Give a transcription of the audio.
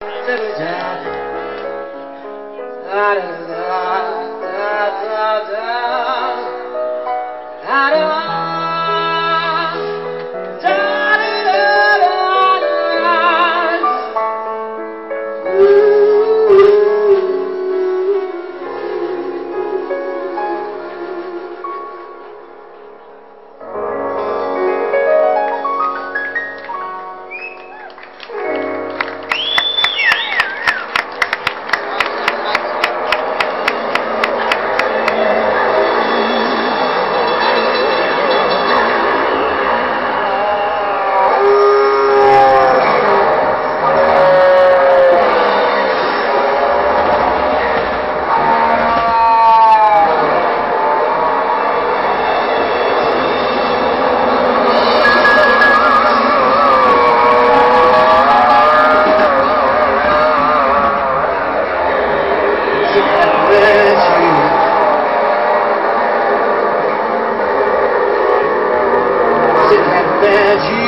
da da da Thank you